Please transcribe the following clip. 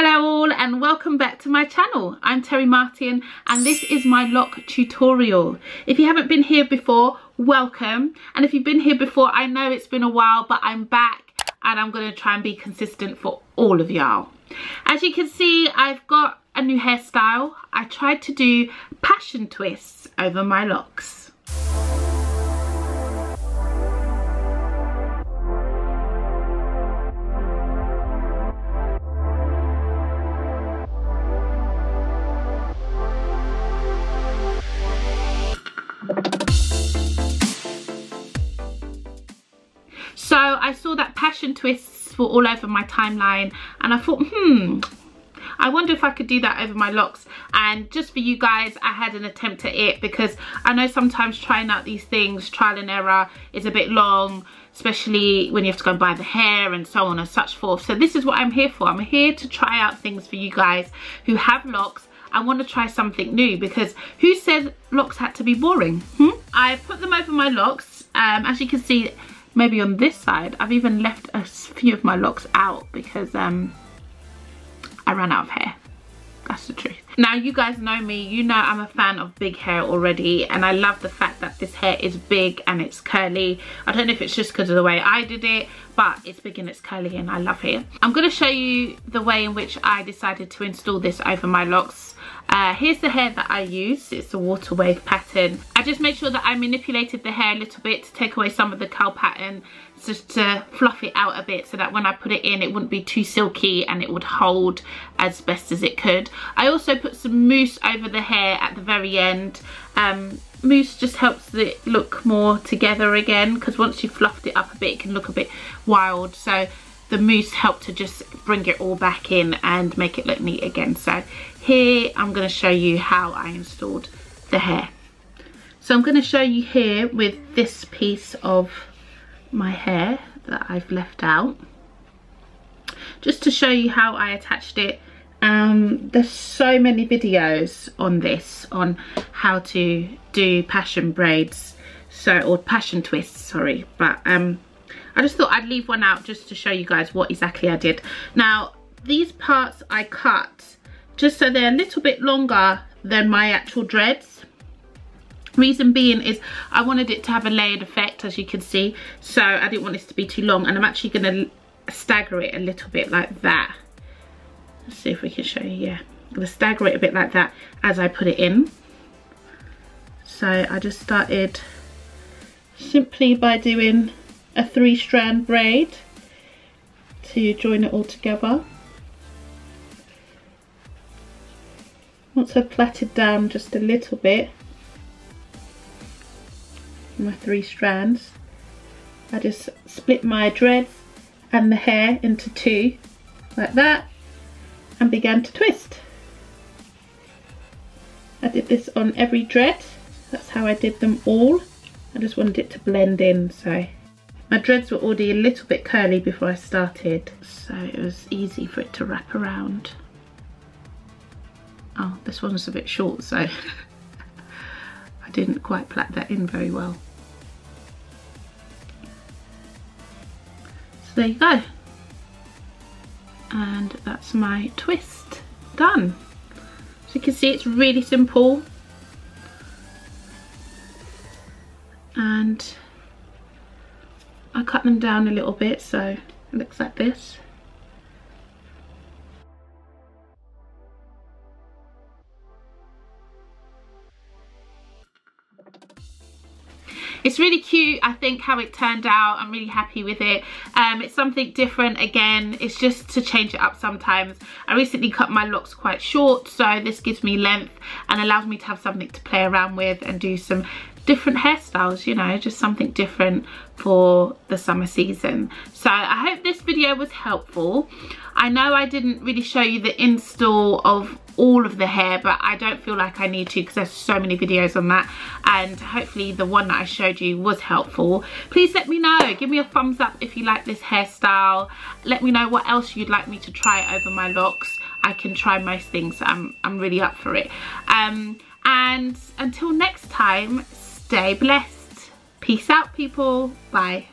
Hello all and welcome back to my channel. I'm Terri Martin and this is my lock tutorial. If you haven't been here before, welcome. And if you've been here before, I know it's been a while, but I'm back and I'm going to try and be consistent for all of y'all. As you can see, I've got a new hairstyle. I tried to do passion twists over my locks. So I saw that passion twists were all over my timeline and I thought, hmm, I wonder if I could do that over my locks. And just for you guys I had an attempt at it because I know sometimes trying out these things trial and error is a bit long especially when you have to go and buy the hair and so on and such forth. So this is what I'm here for. I'm here to try out things for you guys who have locks. I want to try something new because who said locks had to be boring? Hmm? I put them over my locks. Um, as you can see maybe on this side I've even left a few of my locks out because um, I ran out of hair. That's the truth. Now you guys know me. You know I'm a fan of big hair already and I love the fact that this hair is big and it's curly. I don't know if it's just because of the way I did it but it's big and it's curly and I love it. I'm going to show you the way in which I decided to install this over my locks uh, here's the hair that I use. It's a water wave pattern. I just made sure that I manipulated the hair a little bit to take away some of the curl pattern just to fluff it out a bit so that when I put it in it wouldn't be too silky and it would hold as best as it could. I also put some mousse over the hair at the very end. Um, mousse just helps it look more together again because once you've fluffed it up a bit it can look a bit wild. So the mousse helped to just bring it all back in and make it look neat again. So here I'm going to show you how I installed the hair. So I'm going to show you here with this piece of my hair that I've left out. Just to show you how I attached it. Um, there's so many videos on this, on how to do passion braids. So, or passion twists, sorry. But um, I just thought I'd leave one out just to show you guys what exactly I did. Now, these parts I cut just so they're a little bit longer than my actual dreads. Reason being is I wanted it to have a layered effect as you can see. So I didn't want this to be too long and I'm actually going to stagger it a little bit like that. Let's see if we can show you, yeah. I'm going to stagger it a bit like that as I put it in. So I just started simply by doing a three strand braid to join it all together. Once I've plaited down just a little bit my three strands, I just split my dreads and the hair into two like that and began to twist. I did this on every dread, that's how I did them all. I just wanted it to blend in so my dreads were already a little bit curly before I started, so it was easy for it to wrap around. Oh, this one was a bit short, so I didn't quite plait that in very well. So there you go. And that's my twist done. So you can see it's really simple. And I cut them down a little bit so it looks like this. It's really cute i think how it turned out. I'm really happy with it. Um, it's something different. Again it's just to change it up sometimes. I recently cut my locks quite short so this gives me length and allows me to have something to play around with and do some different hairstyles you know just something different for the summer season. So i hope this video was helpful. I know i didn't really show you the install of all of the hair but I don't feel like I need to because there's so many videos on that. And hopefully the one that I showed you was helpful. Please let me know. Give me a thumbs up if you like this hairstyle. Let me know what else you'd like me to try over my locks. I can try most things. I'm, I'm really up for it. Um, and until next time stay blessed. Peace out people. Bye